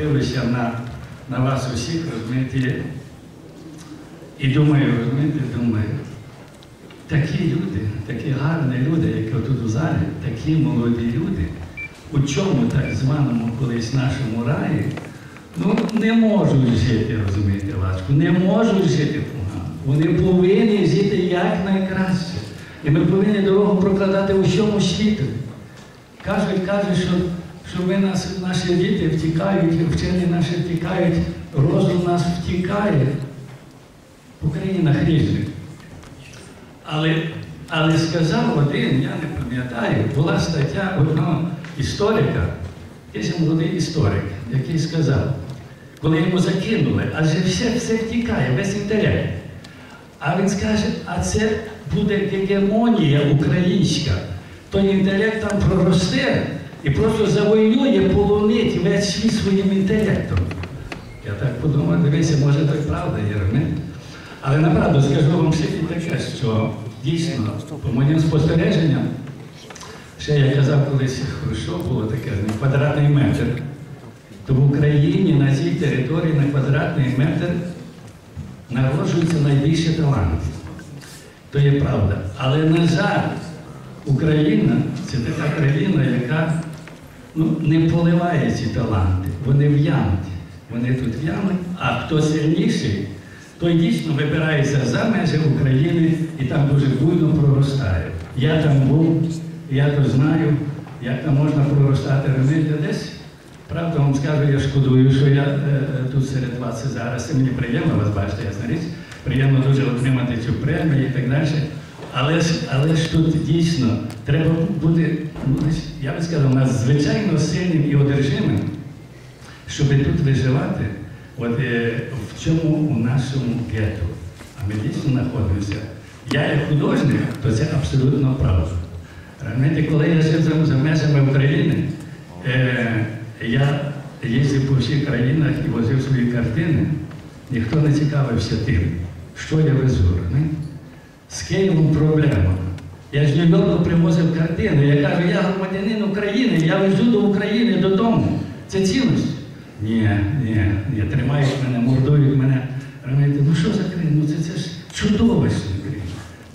дивлюся на, на вас усіх, розумієте, і думаю, розумієте, думаю, такі люди, такі гарні люди, які тут у залі, такі молоді люди, у чому так званому колись нашому раї, ну не можуть жити, розумієте, важко, не можуть жити погано. Вони повинні жити якнайкраще. І ми повинні дорогу прокладати у всьому світу. Кажуть, кажуть, що, що ми нас, наші діти втікають, вчені наші втікають, розум нас втікає. В Українах різних. Але, але сказав один, я не пам'ятаю, була стаття одного історика, якийсь молодий історик, який сказав, коли йому закинули, адже все, все втікає, весь інтелект. А він скаже, а це буде гегемонія українська. Той інтелект там проросте і просто завоює, полонить весь світ своїм інтелектом. Я так подумав, дивися, може так правда є, розумієте? Але направду скажу вам ще і таке, що дійсно, по моїм спостереженням, ще я казав колись Хрущов було таке, квадратний метр, то в Україні на цій території на квадратний метр народжується найбільше талантів. То є правда. Але, на жаль, Україна це така країна, яка ну, не поливає ці таланти. Вони в'януть. Вони тут в'януть, а хто сильніший, той дійсно вибирається за межі України і там дуже буйно проростає. Я там був, я то знаю, як там можна проростати, розумієте, десь. Правда, вам скажу, я шкодую, що я е, тут серед вас зараз. Мені приємно вас бачити, ясна річ. Приємно дуже отримати цю премію і так далі. Але ж, але ж тут дійсно треба бути, ну, я би сказав, надзвичайно сильним і одержимим, щоб тут виживати от, е, в цьому у нашому гетто. А ми дійсно знаходимося. Я як художник, то це абсолютно правда. Розумієте, коли я жив за, межами України, е, я їздив по всіх країнах і возив свої картини, ніхто не цікавився тим, що я везу. розумієте? З Києвом проблема. Я ж Нью-Йорку привозив картини. Я кажу, я громадянин України, я везу до України додому. Це цінність. Ні, ні, ні, тримають мене, мордують мене. Розумієте, ну що за країна? Ну це, це ж чудовище країна.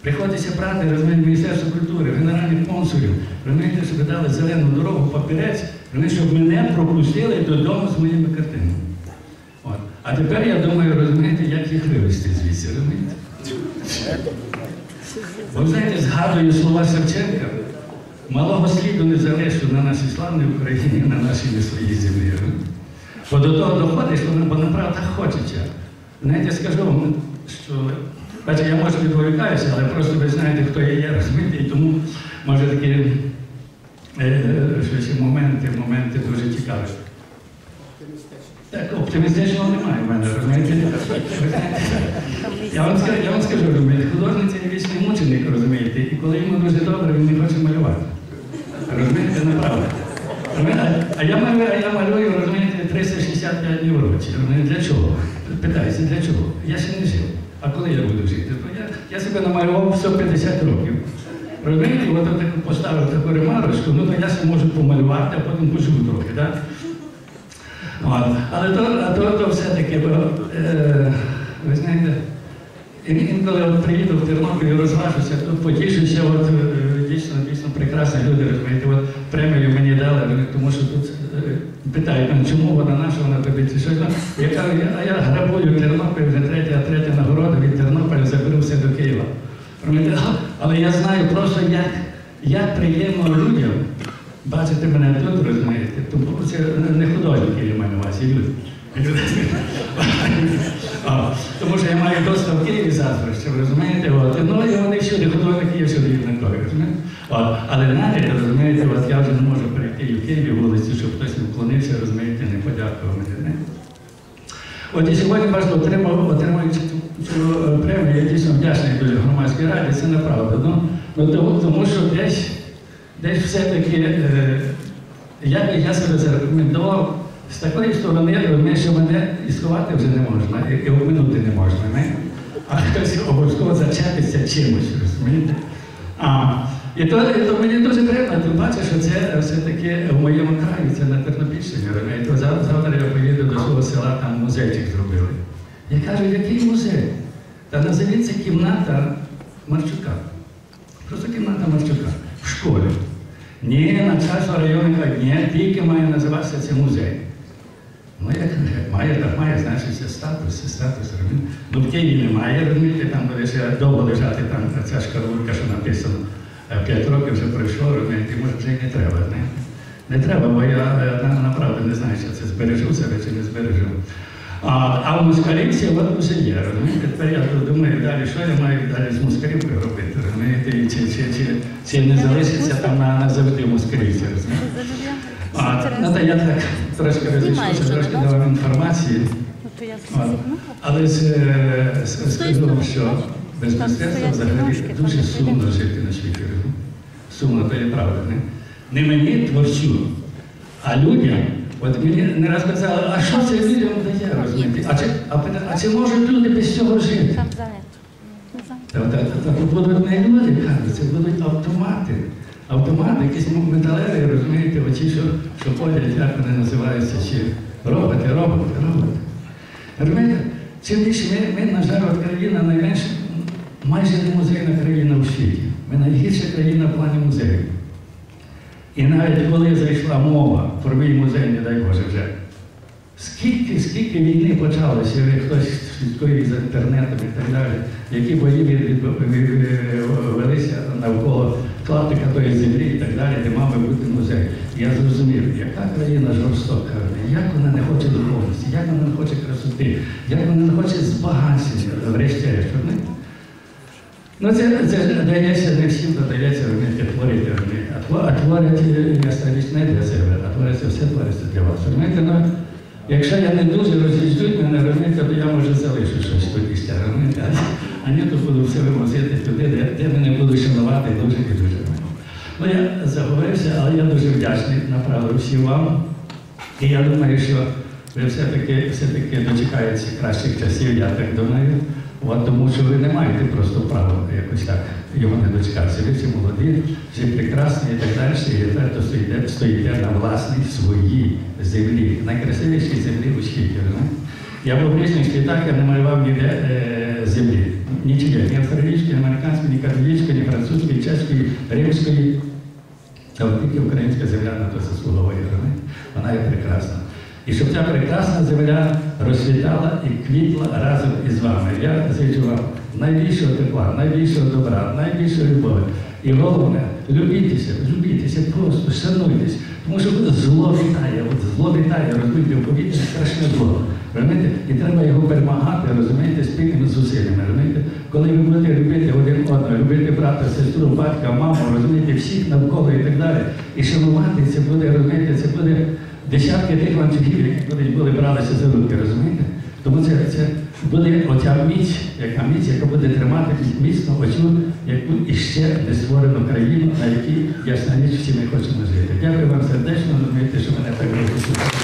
Приходиться брати, розумієте, Міністерство культури, генеральних консулів, розумієте, щоб дали зелену дорогу, папірець, щоб мене пропустили додому з моїми картинами. От. А тепер я думаю, розумієте, як їх вивезти звідси, розумієте? Ви знаєте, згадую слова Шевченка, малого сліду не залишу на нашій славній Україні, на нашій не своїй землі. Бо до того доходиш, бо направда хочеться. Знаєте, скажу вам, що бачите, я може відволікаюся, але просто ви знаєте, хто я є, розумієте, і тому може такі е, щось, моменти, моменти дуже цікаві. Так, оптимістичного немає в мене, розумієте? Я вам скажу, розумієте, художник це вічний мученик, розумієте, і коли йому дуже добре, він не хоче малювати. Розумієте, це неправда. А я малюю, а я малюю, розумієте, 365 днів році. Для чого? Питаюся, для чого? Я ще не жив. А коли я буду жити? Я, себе намалював 150 років. Розумієте, от поставив таку ремарочку, ну то я ще можу помалювати, а потім поживу трохи. так? От. Але то, то, то все-таки, бо, е, ви знаєте, інколи от приїду в Тернопіль і розважуся, то потішуся, от е, дійсно, дійсно прекрасні люди, розумієте, от премію мені дали, тому що тут е, питають чому вона наша, вона тобі щось. Я кажу, а я грабую Тернопіль, вже третя, третя нагорода від Тернополя, заберу все до Києва. Але я знаю просто, як, як приємно людям бачити мене тут, розумієте, тому це не художники я маю на увазі, люди. Тому що я маю досить в Києві заздрощів, розумієте? От. Ну і вони всюди, художники є всюди однакові, розумієте? От. Але навіть, розумієте, от я вже не можу перейти і в Києві вулиці, щоб хтось не вклонився, розумієте, не подякував мені. Не? От і сьогодні бачите, отримав, отримуючи цю е, премію, я дійсно вдячний дуже громадській раді, це неправда. Ну, ну, тому, тому що десь, десь все-таки е, я, я себе зарекомендував з такої сторони, що мене і сховати вже не можна, і, і обминути не можна. Не? А хтось обов'язково зачепиться чимось, розумієте? А, і то, і то мені дуже приємно, ти бачиш, що це все-таки в моєму краї, це на Тернопільщині. розумієте? Зав- Завтра я поїду до свого села, там музейчик зробили. Я кажу, який музей? Та називається кімната Марчука. Просто кімната Марчука в школі. Ні, начальство району каже, ні, тільки має називатися це музей. Ну, як має, так має, значить, це статус, це статус. розумієте? Ну, в немає, розумієте, там буде ще довго лежати там ця шкарбурка, що написано. Е, П'ять років вже пройшло, розумієте, може вже й не треба. Не, не треба, бо я е, направду не знаю, чи це збережу себе чи не збережу. А, а в москалівці от усе є, розумієте? Тепер я думаю, далі, що я маю далі з москалівкою робити, розумієте? І Чи, чи, чи, чи не залишиться там на, назавжди в москалівці. А, ну, я так трошки розійшовся, трошки давав інформації. Ну, От. Але ж, е, скажу вам, що без мистецтва взагалі дуже сумно жити на світі. Сумно, то є правда. Не, не мені творчу, а людям. От мені не раз казали, а що це людям дає, розумієте? А чи, а, а чи можуть люди без цього жити? Там зайнято. Ну, зайнято. Та, та, та, та тут будуть не люди, кажуть, це будуть автомати. Автомати, якісь металеві, розумієте, оці, що, що ходять, як вони називаються, чи роботи, роботи, роботи. Розумієте, чим більше ми, ми, на жаль, от країна найменша, майже не музейна країна у світі. Ми найгірша країна в плані музею. І навіть коли зайшла мова про мій музей, не дай Боже вже, Скільки, скільки війни почалося, як хтось слідкує за інтернетом і так далі, які бої велися навколо клаптика тої землі і так далі, де мав бути музей. Я зрозумів, яка країна жорстока, як вона не хоче духовності, як вона не хоче красоти, як вона не хоче збагатися, врешті-решт. Ну, це, це дається не всім додається розумієте, творити. А творять я старість не для себе, а твориться все твориться для вас. Розумієте, ну, якщо я не дуже роз'їжджуть мене, вернеться, то я може залишу щось після, розумієте, а, ні, то буду все вивозити туди, де, де мене будуть шанувати дуже і дуже. Ну, я заговорився, але я дуже вдячний направду всім вам. І я думаю, що ви все-таки все-таки дочекаєтеся кращих часів, я так думаю. Тому що ви не маєте просто права якось так його не дочекатися. Ви всі молоді, всі прекрасні і так далі, і твердо стоїте, стоїте на власній своїй землі, найкрасивішій землі у світі. Я був в різних світах, я не малював ніде е, землі. Нічого, ні австралійської, ні американської, ні католицької, ні французької, чеської, римської. А от тільки українська земля на то заслуговує, вона є прекрасна. І щоб ця прекрасна земля розцвітала і квітла разом із вами. Я зичу вам найбільшого тепла, найбільшого добра, найбільшої любові. І головне, любітеся, любітеся, просто шануйтесь. Тому що зло вітає, от зло вітає, розумієте, в повітрі страшне зло. Розумієте? І треба його перемагати, розумієте, спільними зусиллями. Розумієте? Коли ви будете любити один одного, любити брата, сестру, батька, маму, розумієте, всіх навколо і так далі. І шанувати це буде, розумієте, це буде десятки тих ланцюгів, які колись були бралися за руки, розумієте? Тому це, це буде оця міць, яка міць, яка буде тримати міцно оцю, яку іще не створену країну, на якій ясна річ всі ми хочемо жити. Дякую вам сердечно, розумієте, що мене так випустили.